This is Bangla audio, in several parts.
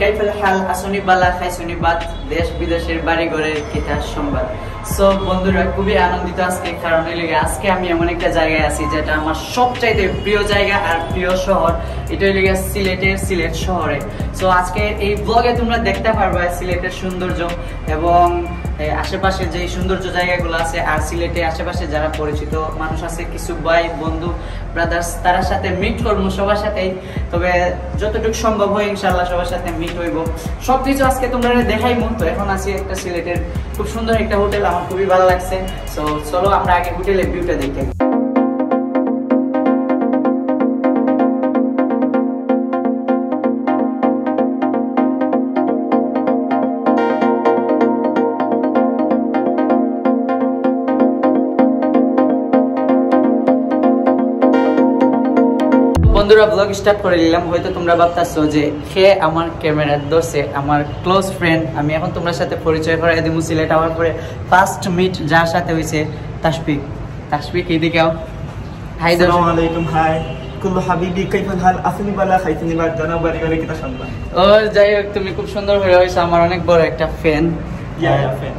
কাইফাল হাল আসনি বালা, খাইসনি বাদ, দেশ বিদেশের বাড়ি ঘরের কিতাব সংবাদ সো বন্ধুরা, খুবই আনন্দিত আজকে কারণ এই লেগে, আজকে আমি এমন একটা জায়গায় আছি যেটা আমার সবচাইতে প্রিয় জায়গা আর প্রিয় শহর। এটা গিয়ে সিলেটের সিলেট শহরে। সো আজকে এই ব্লগে তোমরা দেখতে পারবে সিলেটের সৌন্দর্য এবং আশেপাশে যে সৌন্দর্য জায়গাগুলো আছে, আর সিলেটে আশেপাশে যারা পরিচিত মানুষ আছে, কিছু ভাই, বন্ধু ব্রাদার্স তার সাথে মিট করব সবার সাথেই। তবে যতটুকু সম্ভব হয় ইনশাল্লাহ সবার সাথে মিট হইব। সব কিছু আজকে তোমরা দেখাই তো এখন আছি একটা সিলেটের খুব সুন্দর একটা হোটেল, আমার খুবই ভালো লাগছে। সো চলো আমরা আগে হোটেলের ভিউটা দেখে। বন্ধুরা ব্লগ স্টার্ট করে নিলাম হয়তো তোমরা ভাবতেছো যে সে আমার ক্যামেরার দোষে আমার ক্লোজ ফ্রেন্ড আমি এখন তোমার সাথে পরিচয় করাই দিব সিলেট আমার পরে। ফার্স্ট মিট যার সাথে হয়েছে তাসফিক। তাসফিক এদিকে আও। হাই আসসালামু আলাইকুম হাই কুল্লু হাবিবি কাইফাল হাল আসনি বালা খাইতনি বা জানা বাড়ি বাড়ি কিতা শুনবা ও যাই হোক তুমি খুব সুন্দর হয়ে হইছো আমার অনেক বড় একটা ফ্যান ইয়া ফ্যান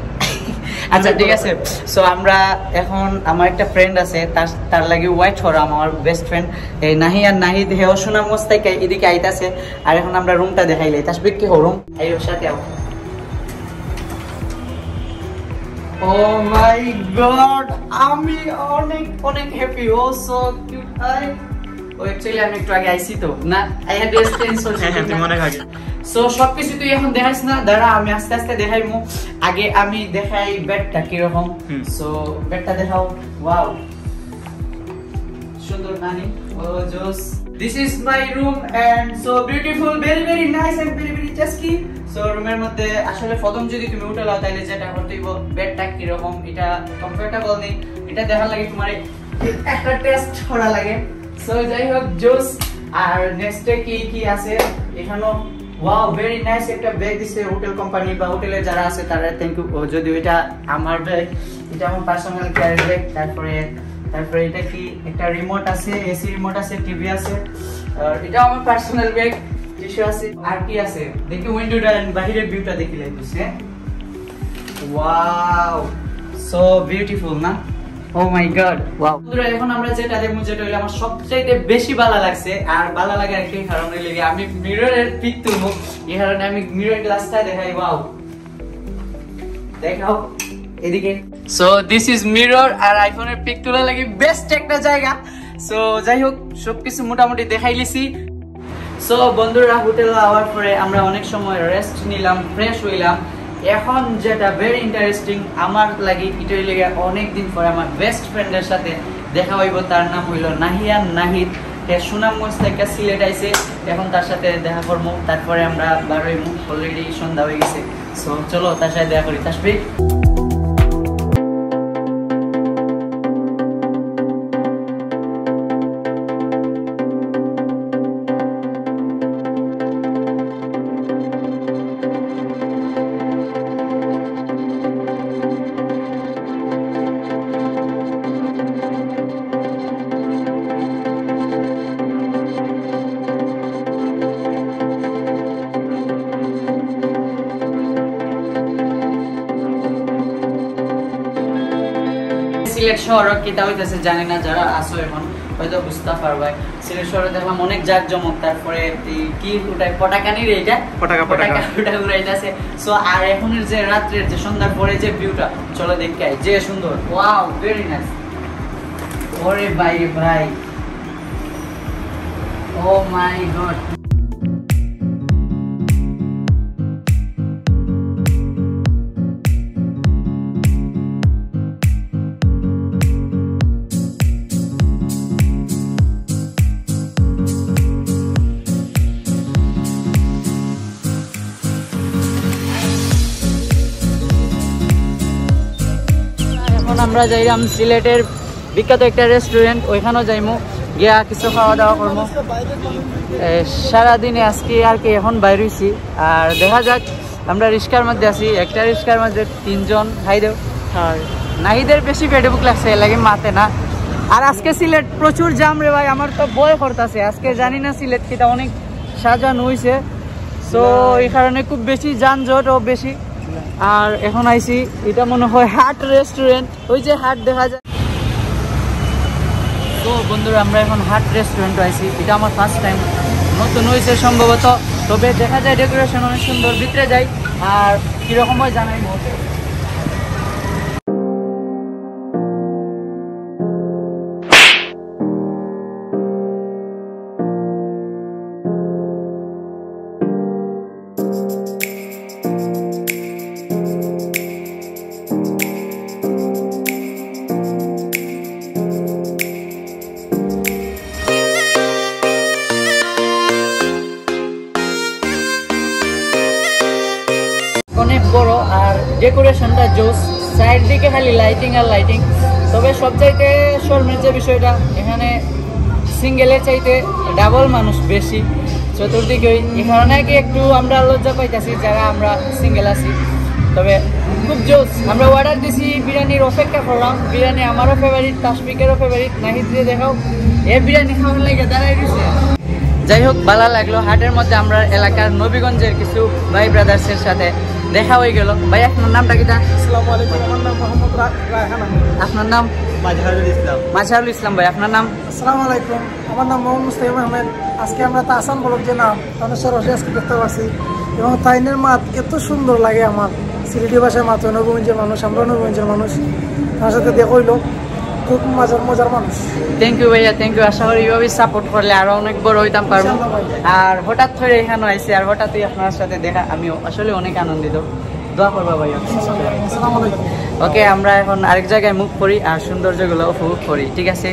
আচ্ছা ঠিক আছে। সো আমরা এখন আমার একটা ফ্রেন্ড আছে, তার তার লাগে ওয়াইট হর আমার বেস্ট ফ্রেন্ড এই নাহি আর নাহিদ হেও সুনামগঞ্জ থেকে এদিকে আইতাছে, আর এখন আমরা রুমটা দেখাইলে তাসবিক কি রুম এই ওর সাথে আও। ও মাই গড, আমি অনেক অনেক happy O so cute I ও অ্যাকচুয়ালি আমি একটু আগে আইছি তো। না আই হ্যাড চেঞ্জ হ্যাঁ হ্যাঁ তুমি অনেক আগে সো সবকিছু তুই এখন দেখাইস না দাঁড়া আমি আস্তে আস্তে দেখাইমু। আগে আমি দেখাই বেডটা কীরকম। সো বেডটা দেখাও। ওয়াও সুন্দর নানি। ও জোস। This is my room and so beautiful very very nice and very very tasty so রুমের মধ্যে আসলে প্রথম যদি তুমি উঠে লাও তাহলে যেটা করতে হইব বেডটা কীরকম এটা কমফোর্টেবল নেই। এটা দেখার লাগে তোমার একটা টেস্ট করা লাগে। সো যাই হোক জোস। আর নেক্সটে কি কি আছে? এখানেও ওয়াও ভেরি নাইস একটা ব্যাগ দিছে হোটেল কোম্পানি বা হোটেলে যারা আছে তারা থ্যাংক ইউ যদি এটা আমার ব্যাগ এটা আমার পার্সোনাল কেয়ার ব্যাগ তারপরে তারপরে এটা কি? একটা রিমোট আছে এসি রিমোট আছে টিভি আছে। আর এটা আমার পার্সোনাল ব্যাগ টিস্যু আছে, আর কি আছে? দেখি উইন্ডোটা বাহিরের ভিউটা দেখি লাগছে ওয়াও সো বিউটিফুল না? দিস ইজ মিরর আর আইফোনের পিক বেস্ট একটা জায়গা। যাই হোক, সবকিছু মোটামুটি দেখাই লিছি। সো বন্ধুরা হোটেল আওয়ার পরে আমরা অনেক সময় রেস্ট নিলাম ফ্রেশ হইলাম। এখন যেটা ভেরি ইন্টারেস্টিং আমার লাগে ইটারি লেগে অনেক দিন পরে আমার বেস্ট ফ্রেন্ডের সাথে দেখা হইব, তার নাম হইল নাহিয়ান নাহিদ। সুনাম সুনামগঞ্জ থেকে সিলেট আইছে, এখন তার সাথে দেখা করব তারপরে আমরা বারোই মুখ অলরেডি সন্ধ্যা হয়ে গেছে। সো চলো তার সাথে দেখা করি। তাসবিক সিলেট শহর কিতা হইতেছে জানি না যারা আসো এখন হয়তো বুঝতে পারবে সিলেট শহরে দেখলাম অনেক জাক জমক তারপরে কি উঠাই পটাকানি রে এটা পটাকা, পটাকা। উঠা উড়াইতেছে। সো আর এখনের যে রাত্রের যে সন্ধ্যার পরে যে ভিউটা চলো দেখে আই যে সুন্দর। ওয়াও ভেরি নাইস ওরে ভাই ভাই। ও মাই গড এখন আমরা যাইলাম সিলেটের বিখ্যাত একটা রেস্টুরেন্ট ওইখানেও যাইমু। গিয়া কিছু খাওয়া দাওয়া করব সারাদিনে আজকে আর কি এখন বাইরেছি আর দেখা যাক আমরা রিস্কার মধ্যে আছি। একটা রিস্কার মধ্যে তিনজন খাই দেব আর নাহিদের বেশি পেটে বুক লাগছে লাগে মাতে না। আর আজকে সিলেট প্রচুর জাম রে ভাই আমার তো বয় করতেছে। আজকে জানি না সিলেট কিটা অনেক সাজানো হয়েছে সো এই কারণে খুব বেশি যানজটও বেশি। আর এখন আইছি, এটা মনে হয় হাট রেস্টুরেন্ট ওই যে হাট দেখা যায়। তো বন্ধুরা, আমরা এখন হাট রেস্টুরেন্ট আইছি। এটা আমার ফার্স্ট টাইম নতুন হয়েছে সম্ভবত। তবে দেখা যায় ডেকোরেশন অনেক সুন্দর, ভিতরে যাই। আর কীরকম হয় জানাই। ডেকোরেশনটা জোস সাইড দিকে খালি লাইটিং আর লাইটিং তবে সবচাইতে শর্মের যে বিষয়টা, এখানে সিঙ্গেলের চাইতে ডাবল মানুষ বেশি। চতুর্দিকে এই কারণে কি একটু আমরা লজ্জা পাইতেছি যারা আমরা সিঙ্গেল আছি। তবে খুব জোস। আমরা অর্ডার দিছি বিরিয়ানির অপেক্ষা করলাম। বিরিয়ানি আমারও ফেভারিট তাসপিকেরও ফেভারিট নাহিদ দিয়ে দেখাও। এ বিরিয়ানি খাওয়ার লাগে দাঁড়াই রয়েছে যাই হোক ভালো লাগল। হাটের মধ্যে আমরা এলাকার নবীগঞ্জের কিছু ভাই ব্রাদার্সের সাথে দেখা হয়ে গেল। ভাই আপনার নামটা কিটা? আসসালামু আলাইকুম আমার নাম মোহাম্মদ রায়হান। আপনার নাম? মাজহারুল ইসলাম। মাঝারুল ইসলাম ভাই আপনার নাম? আসসালামু আলাইকুম আমার নাম মোহাম্মদ মুস্তাকিম আহমেদ আজকে আমরা তাহসান বলক যে নাম তাদের সরাসরি আজকে দেখতে পাচ্ছি। এবং তাইনের মাত এত সুন্দর লাগে আমার। সিলেটি ভাষায় মাত নবীগঞ্জের মানুষ আমরা নবীগঞ্জের মানুষ। তার সাথে দেখা হইল। খুব মজার মজার মানুষ। থ্যাংক ইউ ভাইয়া থ্যাংক ইউ আশা করি এইভাবে সাপোর্ট করলে আরও অনেক বড় হইতাম পারব। আর হঠাৎ করে এখানে আইসি আর হঠাৎই আপনার সাথে দেখা আমিও আসলে অনেক আনন্দিত। দোয়া করবা ভাইয়া। ওকে আমরা এখন আরেক জায়গায় মুখ করি আর সৌন্দর্যগুলো উপভোগ করি ঠিক আছে?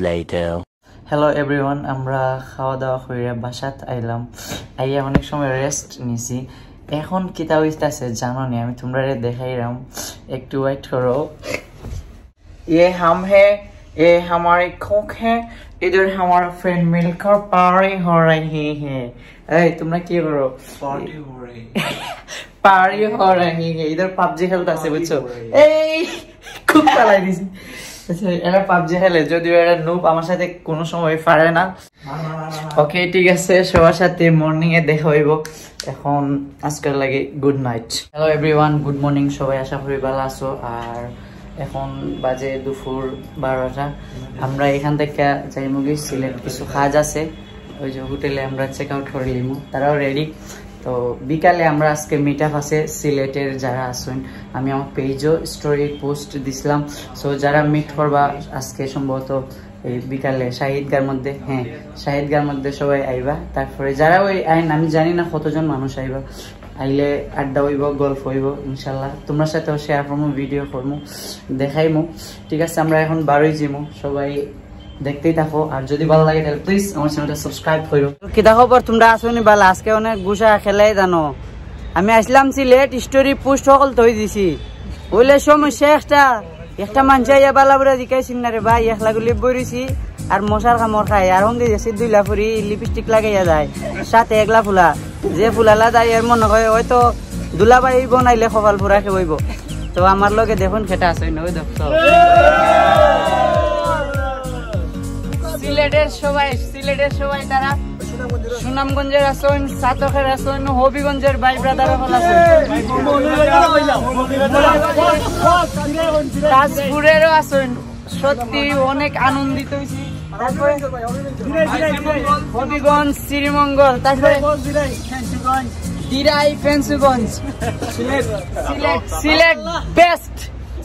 later. হ্যালো এভরিওয়ান আমরা খাওয়া দাওয়া করে বাসাত আইলাম আইয়া অনেক সময় রেস্ট নিছি এখন কিতা হইতাছে জানো নি আমি তোমরা দেখাইলাম একটু ওয়েট করো ये हम है ये हमारे कुक है इधर हमारा फ्रेंड मिलकर पार्टी हो रही है ए তোমরা কি করো পার্টি हो रही পার্টি हो रही है इधर পাবজি খেলতেছে বুঝছো এই খুব চালাই দিছি আচ্ছা, এরা পাবজি খেলে যদিও এরা নুপ আমার সাথে কোনো সময় পারে না। ওকে ঠিক আছে সবার সাথে মর্নিং এ দেখা হইব। এখন আজকের লাগে good night hello everyone good morning সবাই আশা করি ভালো আছো। আর এখন বাজে দুপুর বারোটা। আমরা এখান থেকে যাইমুগি সিলেট কিছু কাজ আছে। ওই যে হোটেলে আমরা চেক আউট করে লিমু তারাও রেডি তো বিকালে আমরা আজকে মিট আপ আছে, সিলেটের যারা আসুন আমি আমার পেজও স্টোরি পোস্ট দিছিলাম। সো যারা মিট করবা আজকে সম্ভবত এই বিকালে শাহিদগার মধ্যে হ্যাঁ শাহিদগার মধ্যে সবাই আইবা। তারপরে যারা ওই আইন, আমি জানি না কতজন মানুষ আইবা। আইলে আড্ডা হইব, গল্প হইব ইনশাল্লাহ তোমার সাথেও শেয়ার করব ভিডিও করব দেখাইমু। ঠিক আছে, আমরা এখন বারোই যাব সবাই দেখতেই থাকো। আর যদি ভালো লাগে তাহলে প্লিজ আমার চ্যানেলটা সাবস্ক্রাইব করো। কি দেখো পর তোমরা আসনি ভালো আজকে অনেক গুসা খেলাই জানো। আমি আসলাম সিলেট স্টোরি পোস্ট সকল তৈ দিছি। বলে সমস্যা একটা একটা মানুষ ইয়া বালা বুড়া দিকাইছি না রে ভাই, একলা গুলি বইছি আর মশার কামড় খাই। আর হম দিয়েছি দুইলা ফুরি লিপস্টিক লাগাইয়া যায়, সাথে একলা ফুলা। যে ফুলালা যায় এর মনে হয় হয়তো দুলাবাই বনাইলে কপাল ফুরা খেবইব। তো আমার লগে দেখুন, খেটা আছে না, ওই দেখো সিলেটের সবাই সিলেটের সবাই তারা সুনামগঞ্জের আসন সাতকের আসন হবিগঞ্জের ভাই ব্রাদার তাজপুরেরও আসন সত্যি অনেক আনন্দিত হবিগঞ্জ, শ্রীমঙ্গল, তারপরে দিরাই, ফেন্সুগঞ্জ। সিলেট সিলেট বেস্ট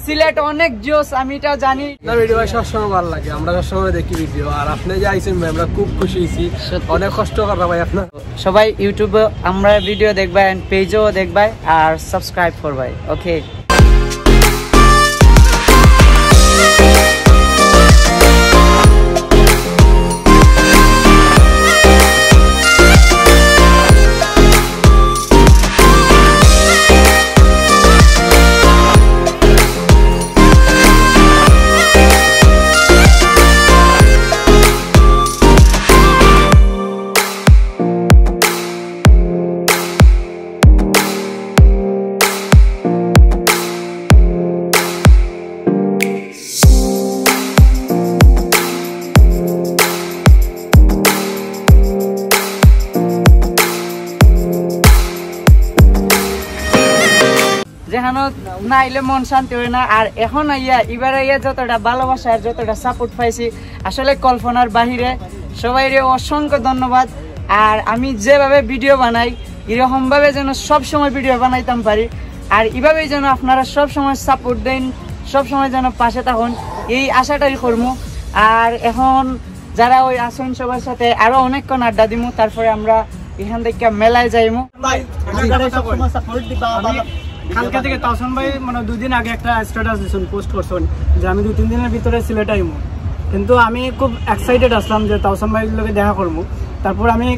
সিলেট অনেক জোস আমি এটা জানি। না ভিডিও ভাই সবসময় ভালো লাগে আমরা সবসময় দেখি ভিডিও আর আপনি যে আইছেন ভাই আমরা খুব খুশি হয়েছি। অনেক কষ্ট করা ভাই আপনার। সবাই ইউটিউবে আমরা ভিডিও দেখবেন পেজও দেখবাই আর সাবস্ক্রাইব করবাই ওকে না আইলে মন শান্তি হয় না। আর এখন আইয়া এবার আইয়া যতটা ভালোবাসা আর যতটা সাপোর্ট পাইছি আসলে কল্পনার বাহিরে সবাই অসংখ্য ধন্যবাদ। আর আমি যেভাবে ভিডিও বানাই এরকম ভাবে যেন সব সময় ভিডিও বানাইতাম পারি। আর এভাবেই যেন আপনারা সব সময় সাপোর্ট দেন সব সময় যেন পাশে থাকুন এই আশাটাই করব আর এখন যারা ওই আসেন সবার সাথে আরও অনেকক্ষণ আড্ডা দিমু তারপরে আমরা এখান থেকে মেলায় যাইমু। কালকে থেকে তাওসান ভাই মানে দুই দিন আগে একটা স্ট্যাটাস দিয়েছেন পোস্ট করছেন যে আমি দুই তিন দিনের ভিতরে সিলেট আইমু। কিন্তু আমি খুব এক্সাইটেড আসলাম যে তাওসান ভাইয়ের লগে দেখা করব তারপর আমি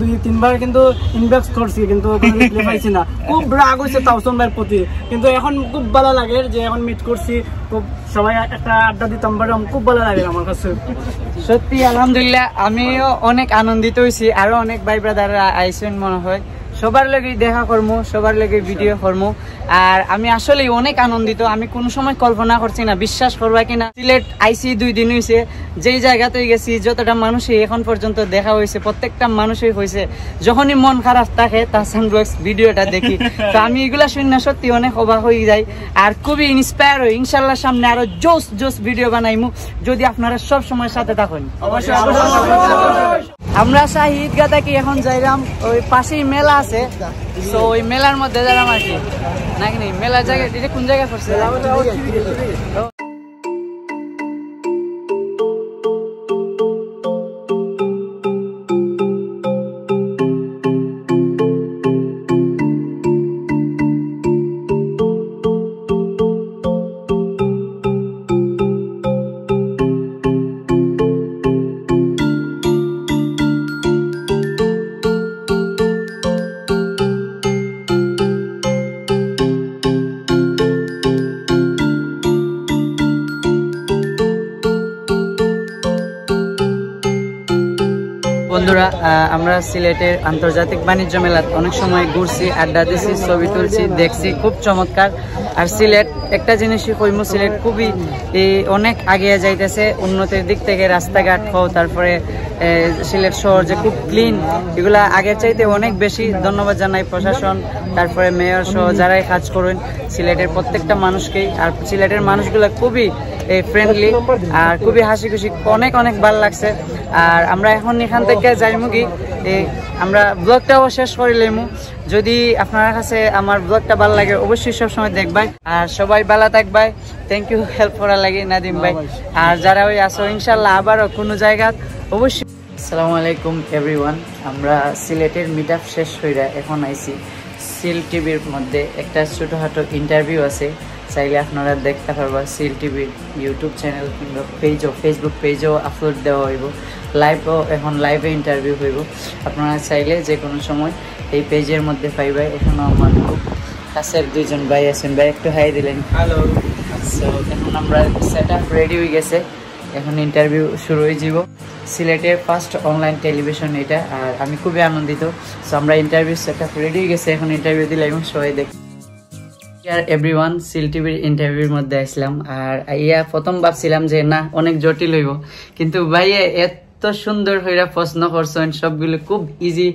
দুই, তিনবার কিন্তু ইনবক্স করছি, কিন্তু কোনো reply পাইছি না। খুব রাগ হয়েছে তাওসান ভাইয়ের প্রতি। কিন্তু এখন খুব ভালো লাগে যে এখন মিট করছি। খুব সবাই একটা আড্ডা দিতাম বাট খুব ভালো লাগে আমার কাছে। সত্যি, আলহামদুলিল্লাহ, আমিও অনেক আনন্দিত হয়েছি আরও অনেক ভাই ব্রাদাররা আইসেন মনে হয়। সবার লগে দেখা করবো সবার লগে ভিডিও করবো আর আমি আসলে অনেক আনন্দিত। আমি কোনো সময় কল্পনা করছি না বিশ্বাস করবা কিনা। সিলেট আইসি দুই দিন হয়েছে যেই জায়গাতে গেছি যতটা মানুষই এখন পর্যন্ত দেখা হয়েছে প্রত্যেকটা মানুষই হয়েছে যখনই মন খারাপ থাকে তাহসান ব্লগস ভিডিওটা দেখি। তো আমি এগুলা শুনে সত্যি অনেক অবাক হয়ে যাই। আর খুবই ইন্সপায়ার হই ইনশাল্লাহ সামনে আরও জোস জোস ভিডিও বানাইমু যদি আপনারা সব সময় সাথে থাকুন। আমরা শাহিদ গাদা কি এখন যাইলাম ওই পাশেই মেলা আছে। তো ওই মেলার মধ্যে যারা আর কি। নাকি মেলার জায়গায় এটা কোন জায়গায় পড়ছে? আমরা সিলেটের আন্তর্জাতিক বাণিজ্য মেলা অনেক সময় ঘুরছি, আড্ডা দিছি, ছবি তুলছি, দেখছি, খুব চমৎকার। আর সিলেট, একটা জিনিসই কইমু, সিলেট খুবই অনেক আগিয়ে যাইতেছে, উন্নতির দিক থেকে রাস্তাঘাট হোক তারপরে সিলেট শহর যে খুব ক্লিন এগুলা আগের চাইতে অনেক বেশি। ধন্যবাদ জানাই প্রশাসন তারপরে মেয়র সহ যারাই কাজ করেন, সিলেটের প্রত্যেকটা মানুষকেই। আর সিলেটের মানুষগুলো খুবই ফ্রেন্ডলি আর খুবই হাসি খুশি অনেক অনেক ভালো লাগছে। আর আমরা এখন এখান থেকে যাইমু কি আমরা ব্লগটাও শেষ করে লইমু। যদি আপনার কাছে আমার ব্লগটা ভালো লাগে, অবশ্যই সবসময় দেখবাই। আর সবাই ভালো থাকবাই। থ্যাংক ইউ হেল্প করা লাগে, নাদিম ভাই। আর যারা ওই আসো ইনশাল্লাহ আবারও কোনো জায়গা, অবশ্যই আসসালামু আলাইকুম এভরিওয়ান আমরা সিলেটের মিট শেষ হইরা এখন আইছি। সিল টিভির মধ্যে একটা ছোটোখাটো ইন্টারভিউ আছে। চাইলে আপনারা দেখতে পারবা সিল টিভির ইউটিউব চ্যানেল কিংবা পেজও ফেসবুক পেজও আপলোড দেওয়া হইব। লাইভও এখন লাইভে ইন্টারভিউ হইব। আপনারা চাইলে যে কোনো সময় এই পেজের মধ্যে পাইবা। এখানে আমার খুব কাছের দুইজন ভাই আছেন। ভাই একটু হাই দিলেন। হ্যালো এখন আমরা সেট আপ রেডি হয়ে গেছে। এখন ইন্টারভিউ শুরু হয়ে যাব সিলেটের ফার্স্ট অনলাইন টেলিভিশন এটা, আর আমি খুবই আনন্দিত। সো আমরা ইন্টারভিউ সেট রেডি হয়ে গেছে, এখন ইন্টারভিউ দিলে এবং সবাই দেখ আর এভরিওয়ান সিল টিভির ইন্টারভিউর মধ্যে আসলাম, আর ইয়া প্রথম ভাবছিলাম যে না, অনেক জটিল হইব। কিন্তু ভাইয়ে, এত সুন্দর হইরা প্রশ্ন করছেন, সবগুলো খুব ইজি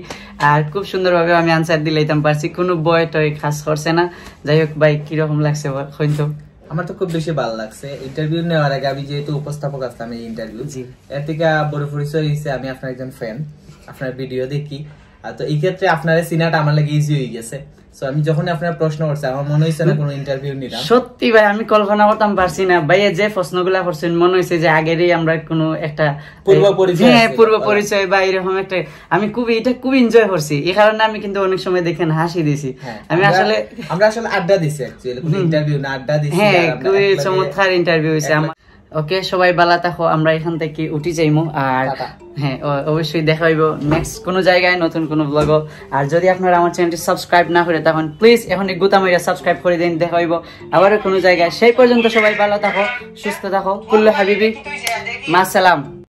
আর খুব সুন্দরভাবে আমি আনসার দিলাইতাম, পারছি কোনো বয় টয় খাস করছে না। যাই হোক, ভাই, কীরকম লাগছে হইতো আমার তো খুব বেশি ভালো লাগছে। ইন্টারভিউ নেওয়ার আগে আমি যেহেতু উপস্থাপক আসলাম এই ইন্টারভিউ। এর থেকে বড় পরিচয় হয়েছে আমি আপনার একজন ফ্যান আপনার ভিডিও দেখি। তো এই ক্ষেত্রে আপনার সিনাটা আমার লাগে ইজি হয়ে গেছে। সো আমি যখন আপনার প্রশ্ন করছে আমার মনে হয়েছে না কোনো ইন্টারভিউ নিলাম। সত্যি ভাই আমি কল্পনা করতাম পারছি না। ভাইয়া যে প্রশ্নগুলা করছেন মনে হয়েছে যে আগেরই আমরা কোনো একটা পূর্ব পরিচয় হ্যাঁ পূর্ব পরিচয় বা এরকম একটা আমি খুবই এটা খুব এনজয় করছি। এই কারণে আমি কিন্তু অনেক সময় দেখেন হাসি দিছি। হ্যাঁ, আমি আসলে আমরা আসলে আড্ডা দিছি অ্যাকচুয়ালি কোনো ইন্টারভিউ না আড্ডা দিছি হ্যাঁ খুবই চমৎকার ইন্টারভিউ হয়েছে আমার। ওকে সবাই ভালো থাকো আমরা এখান থেকে উঠি যাইমু আর হ্যাঁ অবশ্যই দেখা হইব নেক্সট কোনো জায়গায় নতুন কোনো ব্লগ আর যদি আপনারা আমার চ্যানেলটি সাবস্ক্রাইব না করে তখন প্লিজ এখন গুতাম সাবস্ক্রাইব করে দিন দেখা হইব আবারও কোনো জায়গায়। সেই পর্যন্ত সবাই ভালো থাকো সুস্থ থাকো। কুল্লু হাবিবি মা সালাম